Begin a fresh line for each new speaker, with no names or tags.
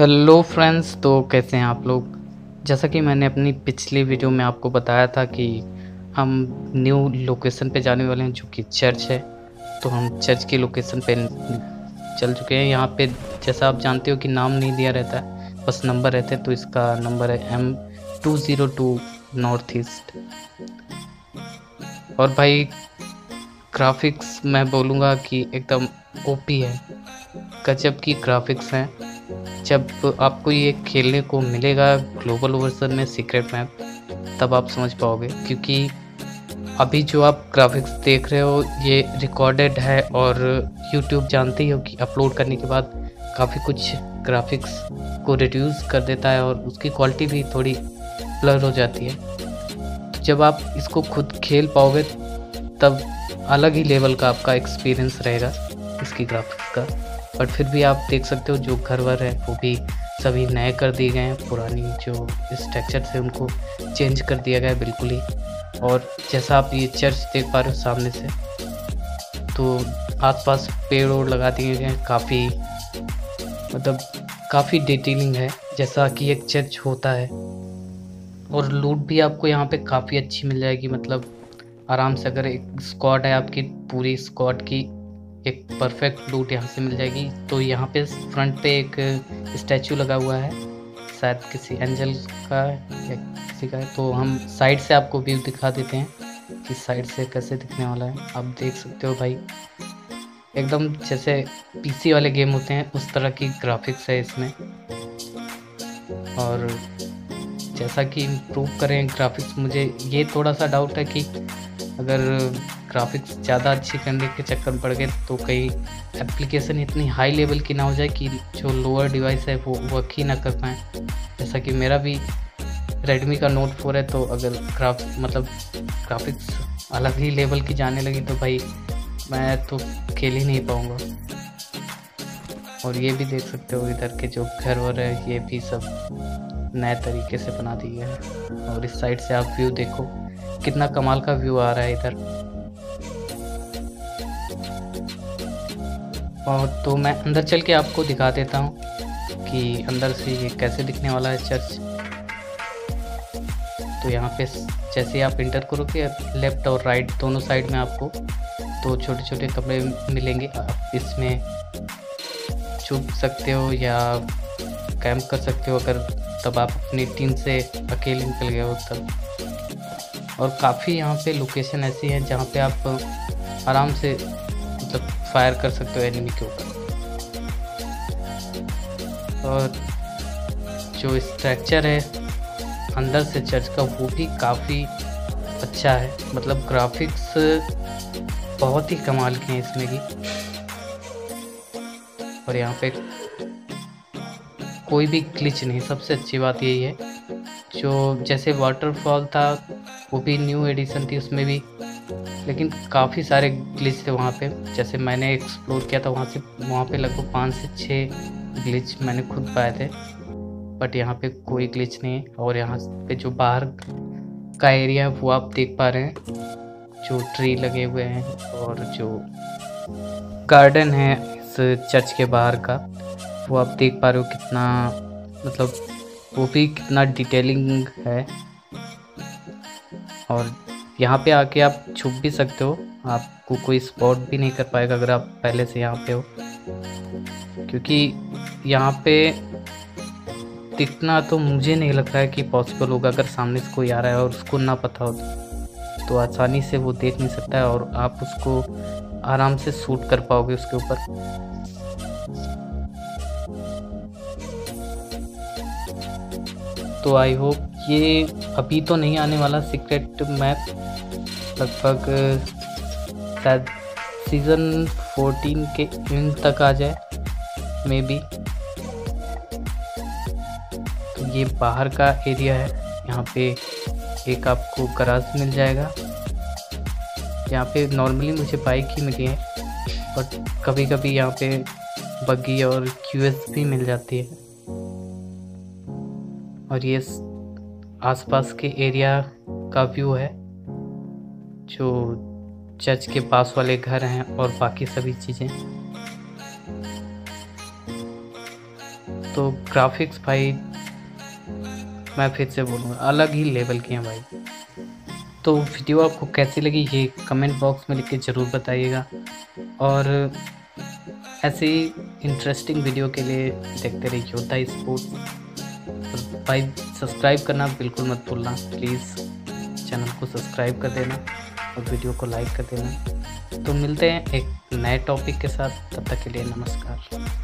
Hello friends तो कैसे हैं आप लोग? जैसा कि मैंने अपनी पिछली वीडियो में आपको बताया था कि हम न्यू लोकेशन पे जाने वाले हैं, जो कि चर्च है। तो हम चर्च की लोकेशन पे चल चुके हैं। यहाँ पे जैसा आप जानते हो कि नाम नहीं दिया रहता है, बस नंबर रहते हैं तो इसका नंबर है M two zero two north east और भाई ग्राफिक्स मैं बोलूँगा कि एकदम ओपी है। गजब की ग्राफिक्स हैं। जब आपको ये खेलने को मिलेगा ग्लोबल वर्जन में सीक्रेट मैप, तब आप समझ पाओगे, क्योंकि अभी जो आप ग्राफिक्स देख रहे हो, ये रिकॉर्डेड है और यूट्यूब जानते ही हो कि अपलोड करने के बाद काफ़ी कुछ ग्राफिक्स को रिड्यूस कर देता है और उसकी क्वालिटी भी थोड़ी ब्लर हो जाती है। जब आप इसको खुद खेल पाओगे, तब अलग ही लेवल का आपका एक्सपीरियंस रहेगा इसकी ग्राफिक्स का। बट फिर भी आप देख सकते हो जो घर वर है, वो भी सभी नए कर दिए गए हैं। पुरानी जो स्ट्रक्चर थे उनको चेंज कर दिया गया है बिल्कुल ही। और जैसा आप ये चर्च देख पा रहे हो सामने से तो आसपास पेड़ ओड़ लगा दिए गए हैं। काफ़ी मतलब काफ़ी डिटेलिंग है, जैसा कि एक चर्च होता है। और लूट भी आपको यहाँ पे काफ़ी अच्छी मिल जाएगी मतलब आराम से अगर एक स्क्वाड है आपकी, पूरी स्क्वाड की एक परफेक्ट लूट यहाँ से मिल जाएगी। तो यहाँ पे फ्रंट पे एक स्टैचू लगा हुआ है, शायद किसी एंजल का या किसी का। है तो हम साइड से आपको व्यू दिखा देते हैं कि साइड से कैसे दिखने वाला है। आप देख सकते हो भाई, एकदम जैसे पीसी वाले गेम होते हैं, उस तरह की ग्राफिक्स है इसमें। और जैसा कि इम्प्रूव करें ग्राफिक्स मुझे ये थोड़ा सा डाउट है कि अगर ग्राफिक्स ज़्यादा अच्छी करने के चक्कर पड़ गए तो कई एप्लीकेशन इतनी हाई लेवल की ना हो जाए कि जो लोअर डिवाइस है वो वर्क ही ना कर पाए। जैसा कि मेरा भी रेडमी का नोट फोर है तो अगर ग्राफ मतलब ग्राफिक्स अलग ही लेवल की जाने लगी तो भाई मैं तो खेल ही नहीं पाऊँगा। और ये भी देख सकते हो इधर के जो घर वर है, ये भी सब। नए तरीके से बना दिए है। और इस साइड से आप व्यू देखो, कितना कमाल का व्यू आ रहा है इधर। और तो मैं अंदर चल के आपको दिखा देता हूँ कि अंदर से ये कैसे दिखने वाला है चर्च तो यहाँ पे जैसे आप इंटर करोगे लेफ़्ट और राइट दोनों साइड में आपको तो छोटे छोटे कमरे मिलेंगे। आप इसमें छुप सकते हो या कैंप कर सकते हो अगर तब आप अपनी टीम से अकेले निकल गए हो तब। और काफ़ी यहाँ पे लोकेशन ऐसी हैं जहाँ पे आप आराम से मतलब फायर कर सकते हो एनिमी के ऊपर। और जो स्ट्रक्चर है, अंदर से चर्च का, वो भी काफ़ी अच्छा है। मतलब ग्राफिक्स बहुत ही कमाल के हैं इसमें की और यहाँ पे कोई भी ग्लिच नहीं, सबसे अच्छी बात यही है। जो जैसे वाटरफॉल था, वो भी न्यू एडिशन थी, उसमें भी। लेकिन काफ़ी सारे ग्लिच थे वहाँ पे। जैसे मैंने एक्सप्लोर किया था, वहाँ से, वहाँ पे लगभग पाँच से छः ग्लिच मैंने खुद पाए थे। बट यहाँ पे कोई ग्लिच नहीं है, और यहाँ पे जो बाहर का एरिया है, वो आप देख पा रहे हैं। जो ट्री लगे हुए हैं, और जो गार्डन है इस चर्च के बाहर का। वो आप देख पा रहे हो कितना मतलब वो भी कितना डिटेलिंग है। और यहाँ पे आके आप छुप भी सकते हो। आपको कोई स्पॉट भी नहीं कर पाएगा अगर आप पहले से यहाँ पे हो। क्योंकि यहाँ पे दिखना तो मुझे नहीं लगता है कि पॉसिबल होगा अगर सामने से कोई आ रहा है और उसको ना पता हो। तो आसानी से वो देख नहीं सकता है और आप उसको आराम से सूट कर पाओगे उसके ऊपर। तो आई होप ये अभी तो नहीं आने वाला सीक्रेट मैप लगभग, शायद सीज़न 14 के एंड तक आ जाए मे बी तो ये बाहर का एरिया है। यहाँ पे एक आपको गराज मिल जाएगा। यहाँ पे नॉर्मली मुझे बाइक ही मिली है बट कभी कभी यहाँ पे बग्गी और क्यूएस भी मिल जाती है। और ये आसपास के एरिया का व्यू है, जो चर्च के पास वाले घर हैं और बाकी सभी चीज़ें। तो ग्राफिक्स भाई, मैं फिर से बोलूँगा, अलग ही लेवल के हैं भाई। तो वीडियो आपको कैसी लगी, ये कमेंट बॉक्स में लिख के ज़रूर बताइएगा। और ऐसे ही इंटरेस्टिंग वीडियो के लिए देखते रहिए योद्धा स्पोर्ट्स भाई सब्सक्राइब करना बिल्कुल मत भूलना। प्लीज़ चैनल को सब्सक्राइब कर देना और वीडियो को लाइक कर देना। तो मिलते हैं एक नए टॉपिक के साथ। तब तक के लिए नमस्कार।